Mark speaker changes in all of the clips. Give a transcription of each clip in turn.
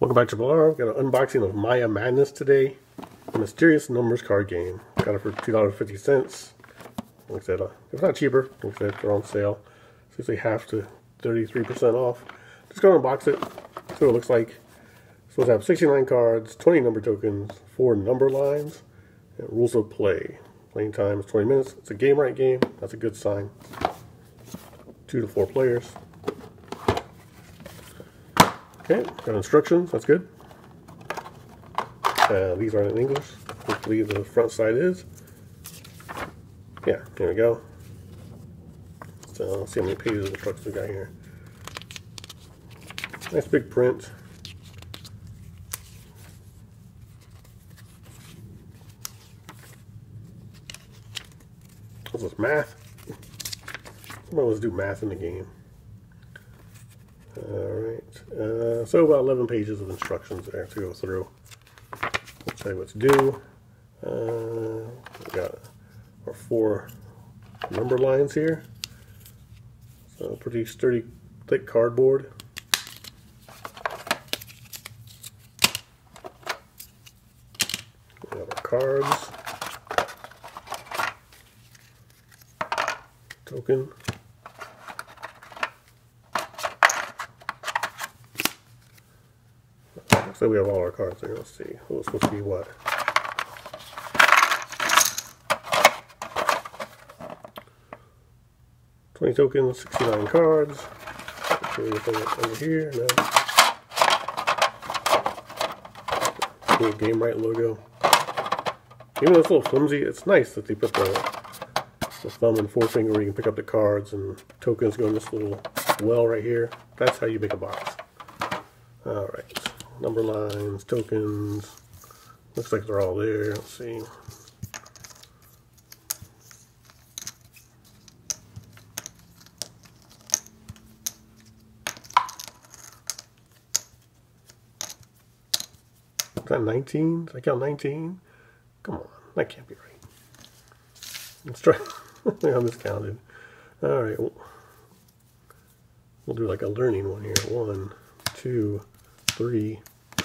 Speaker 1: Welcome back to Blar. Got an unboxing of Maya Madness today. A mysterious numbers card game. Got it for $2.50. Like I said, uh, it's not cheaper. Like I said, they're on sale. It's usually half to 33% off. Just gonna unbox it. See what it looks like. It's supposed to have 69 cards, 20 number tokens, 4 number lines, and rules of play. Playing time is 20 minutes. It's a Gamewright game. That's a good sign. Two to four players. Okay, got instructions, that's good. Uh, these aren't in English. Hopefully the front side is. Yeah, there we go. So let's see how many pages of instructions we got here. Nice big print. What's this, math? Somebody let's do math in the game. Alright, uh, so about 11 pages of instructions there to go through. We'll tell you what to do. Uh, we got our four number lines here. So pretty sturdy, thick cardboard. We have our cards. Token. So we have all our cards there. Let's see. Who's supposed to be what? Twenty tokens, sixty-nine cards. over here. Cool Gamewright logo. Even though it's a little flimsy, it's nice that they put the, the thumb and forefinger where you can pick up the cards and tokens go in this little well right here. That's how you make a box. Alright number lines, tokens. Looks like they're all there. Let's see. Is that 19? Did I count 19? Come on, that can't be right. Let's try. I miscounted. All right, we'll, we'll do like a learning one here. One, two, three,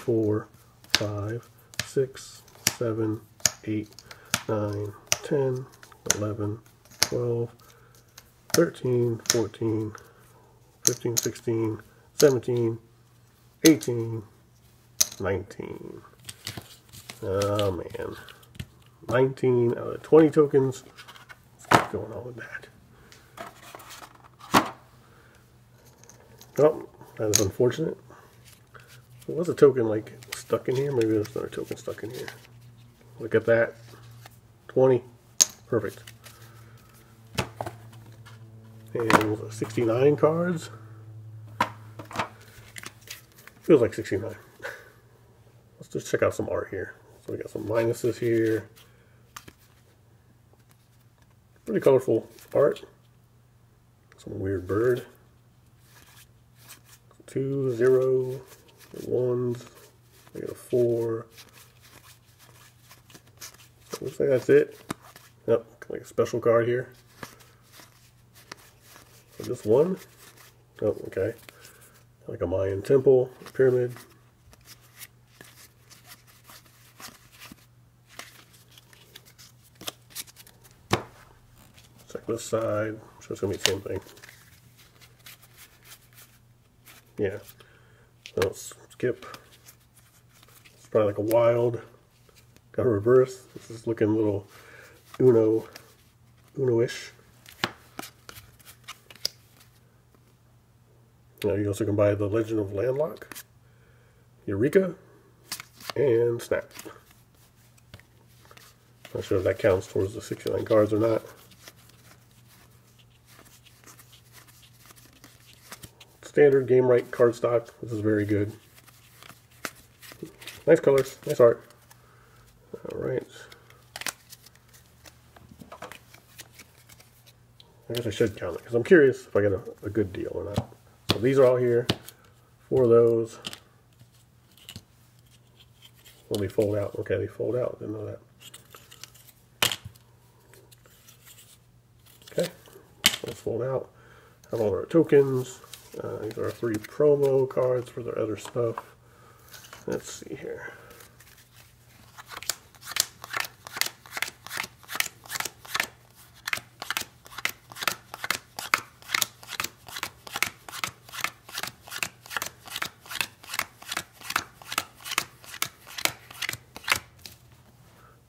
Speaker 1: four, five, six, seven, eight, nine, ten, eleven, twelve, thirteen, fourteen, fifteen, sixteen, seventeen, eighteen, nineteen. Oh man. 19 out of 20 tokens. What's going on with that? Oh, that is unfortunate. Was a token like stuck in here? Maybe there's another token stuck in here. Look at that. 20. Perfect. And 69 cards. Feels like 69. Let's just check out some art here. So we got some minuses here. Pretty colorful art. Some weird bird. Two, zero, ones. I got a four. looks like that's it. Yep, like a special card here. So just one. Oh, okay. Like a Mayan temple, pyramid. Check this side. So it's gonna be the same thing. Yeah. Let's skip. It's probably like a wild. Got a reverse. This is looking a little Uno, Uno-ish. Now you also can buy The Legend of Landlock, Eureka, and Snap. Not sure if that counts towards the 69 cards or not. Standard Gamewright cardstock. This is very good. Nice colors, nice art. All right. I guess I should count it because I'm curious if I get a, a good deal or not. So these are all here. Four of those. Let me fold out. Okay, they fold out. Didn't know that. Okay, let's fold out. Have all our tokens. Uh, these are our three promo cards for their other stuff. Let's see here.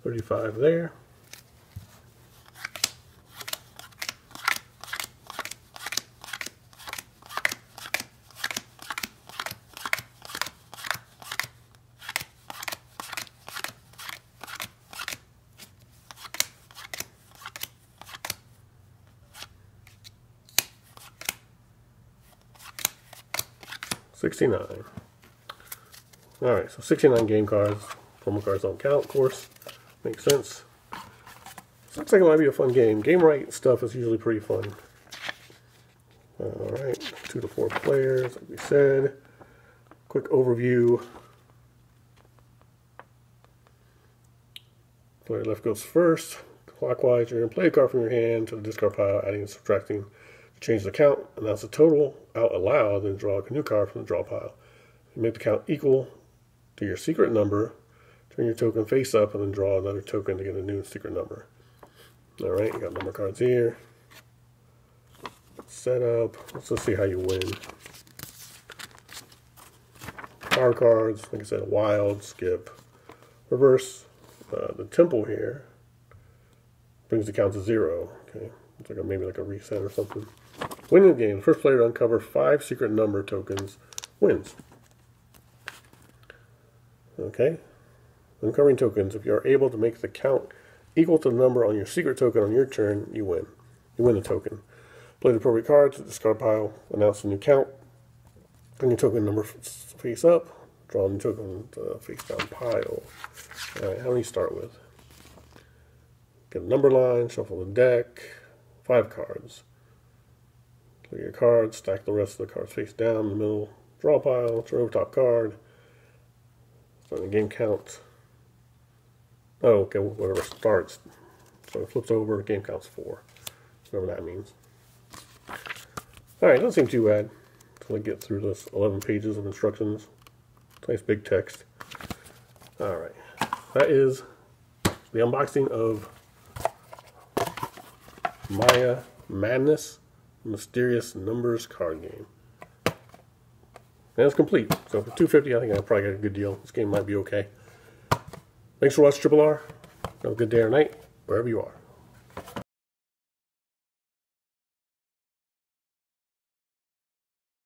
Speaker 1: Thirty-five there. Sixty-nine. All right, so sixty-nine game cards. Promo cards don't count, of course. Makes sense. Looks like it might be a fun game. Gamewright stuff is usually pretty fun. All right, two to four players, like we said. Quick overview. Player left goes first. Clockwise, you're going to play a card from your hand to the discard pile, adding and subtracting change the count. Announce the total out aloud, then draw a new card from the draw pile. You make the count equal to your secret number. Turn your token face up and then draw another token to get a new secret number. All right, you got number cards here. Setup. Let's just see how you win. Power cards, like I said, wild, skip, reverse. Uh, the temple here brings the count to zero. Okay, it's like a, maybe like a reset or something. Winning the game, first player to uncover five secret number tokens wins. Okay, uncovering tokens. If you are able to make the count equal to the number on your secret token on your turn, you win. You win the token. Play the appropriate cards, discard pile, announce a new count, bring your token number face up, draw a new token to face down pile. Alright, how you start with? Get a number line, shuffle the deck, five cards. Clear your card, stack the rest of the cards face down in the middle, draw pile, your over top card. Starting game count. Oh, okay, whatever starts. So it flips over, game counts four. Whatever that means. Alright, doesn't seem too bad until I get through this 11 pages of instructions. Nice big text. Alright, that is the unboxing of Maya Madness Mysterious Numbers card game. And it's complete. So for 250 I think I probably got a good deal. This game might be okay. Thanks for watching Triple R. Have a good day or night, wherever you are.